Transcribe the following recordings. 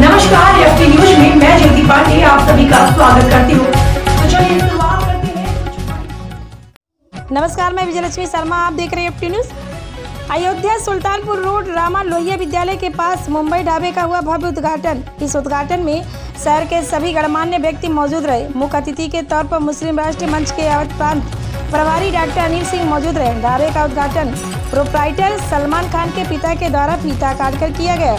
नमस्कार FT news में मैं ज्योति पांडे, आप सभी का स्वागत करती हूँ। तो नमस्कार, मैं विजयलक्ष्मी शर्मा, आप देख रहे हैं FT news Ayodhya Sultanpur road, Rama Lohia Vidyalaya के पास मुंबई ढाबे का हुआ भव्य उद्घाटन। इस उद्घाटन में शहर के सभी गणमान्य व्यक्ति मौजूद रहे। मुख्य अतिथि के तौर पर मुस्लिम राष्ट्रीय मंच के अवध प्रांत प्रभारी डॉक्टर अनिल सिंह मौजूद रहे। ढाबे का उद्घाटन प्रोप्राइटर सलमान खान के पिता के द्वारा फीता काटकर किया गया।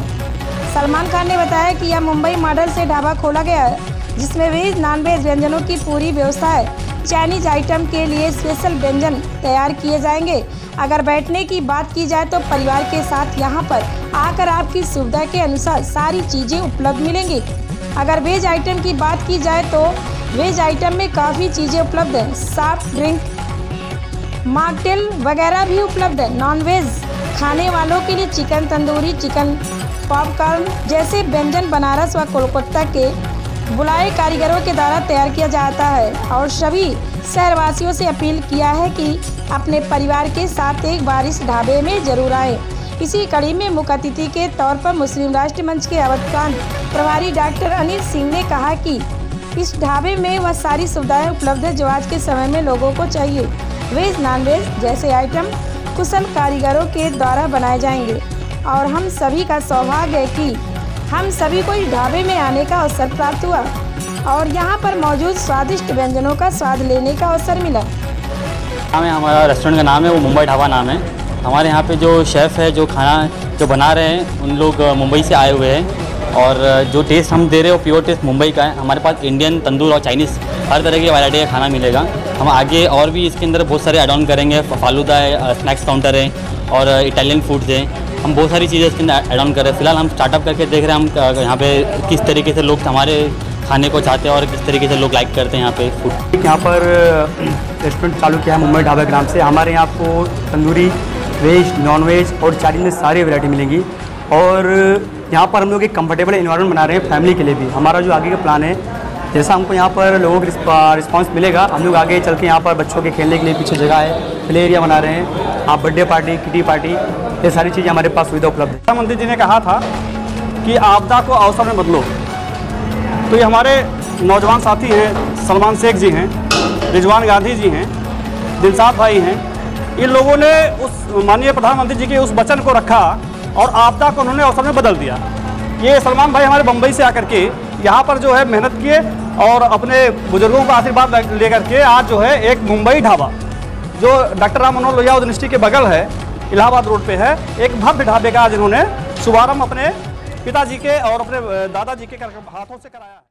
सलमान खान ने बताया कि यह मुंबई मॉडल से ढाबा खोला गया है, जिसमें वेज नॉन वेज व्यंजनों की पूरी व्यवस्था है। चाइनीज़ आइटम के लिए स्पेशल व्यंजन तैयार किए जाएँगे। अगर बैठने की बात की जाए तो परिवार के साथ यहाँ पर आकर आपकी सुविधा के अनुसार सारी चीज़ें उपलब्ध मिलेंगी। अगर वेज आइटम की बात की जाए तो वेज आइटम में काफ़ी चीज़ें उपलब्ध हैं। सॉफ्ट ड्रिंक, मॉकटेल वगैरह भी उपलब्ध है। नॉन वेज खाने वालों के लिए चिकन तंदूरी, चिकन पॉपकॉर्न जैसे व्यंजन बनारस व कोलकाता के बुलाए कारीगरों के द्वारा तैयार किया जाता है और सभी शहरवासियों से अपील किया है कि अपने परिवार के साथ एक बार इस ढाबे में ज़रूर आए। इसी कड़ी में मुख्य अतिथि के तौर पर मुस्लिम राष्ट्र मंच के अवध प्रांत प्रभारी डॉक्टर अनिल सिंह ने कहा कि इस ढाबे में वह सारी सुविधाएँ उपलब्ध है जो आज के समय में लोगों को चाहिए। वेज नॉन वेज जैसे आइटम कुशल कारीगरों के द्वारा बनाए जाएँगे। और हम सभी का सौभाग्य है कि हम सभी को इस ढाबे में आने का अवसर प्राप्त हुआ और यहाँ पर मौजूद स्वादिष्ट व्यंजनों का स्वाद लेने का अवसर मिला। नाम है, हमारा रेस्टोरेंट का नाम है, वो मुंबई ढाबा नाम है। हमारे यहाँ पे जो शेफ़ है, जो खाना, जो बना रहे हैं, उन लोग मुंबई से आए हुए हैं। और जो टेस्ट हम दे रहे हैं, वो प्योर टेस्ट मुंबई का है। हमारे पास इंडियन तंदूर और चाइनीज़ हर तरह की वैरायटी का खाना मिलेगा। हम आगे और भी इसके अंदर बहुत सारे एड ऑन करेंगे फालूदा है स्नैक्स काउंटर है और इटालियन फूड्स हैं। हम बहुत सारी चीज़ें इसके अंदर एड ऑन कर रहे हैं। फ़िलहाल हम स्टार्टअप करके देख रहे हैं, हम यहाँ पे किस तरीके से लोग हमारे खाने को चाहते हैं और किस तरीके से लोग लाइक करते हैं यहाँ पे फ़ूड यहाँ पर रेस्टोरेंट चालू किया है मुंबई ढाबा के नाम से। हमारे यहाँ आपको तंदूरी, वेज नॉन वेज और चाइनीज़ में सारी वैरायटी मिलेंगी। और यहाँ पर हम लोग एक कंफर्टेबल इन्वायरमेंट बना रहे हैं फैमिली के लिए भी। हमारा जो आगे का प्लान है, जैसा हमको यहाँ पर लोगों का रिस्पांस मिलेगा, हम लोग आगे चल के यहाँ पर बच्चों के खेलने के लिए पीछे जगह है प्ले एरिया बना रहे हैं। आप बर्थडे पार्टी किटी पार्टी ये सारी चीज़ें हमारे पास सुविधा उपलब्ध है। प्रधानमंत्री जी ने कहा था कि आपदा को अवसर में बदलो। तो ये हमारे नौजवान साथी हैं, सलमान शेख जी हैं, रिजवान गांधी जी हैं, दिलसाद भाई हैं। इन लोगों ने उस माननीय प्रधानमंत्री जी के उस वचन को रखा और आपदा को उन्होंने अवसर में बदल दिया। ये सलमान भाई हमारे बम्बई से आकर के यहाँ पर जो है मेहनत किए और अपने बुज़ुर्गों का आशीर्वाद लेकर के आज जो है एक मुंबई ढाबा, जो डॉक्टर राम मनोहर लोहिया यूनिवर्सिटी के बगल है इलाहाबाद रोड पे है। एक भव्य ढाबे का आज इन्होंने शुभारंभ अपने पिताजी के और अपने दादाजी के हाथों से कराया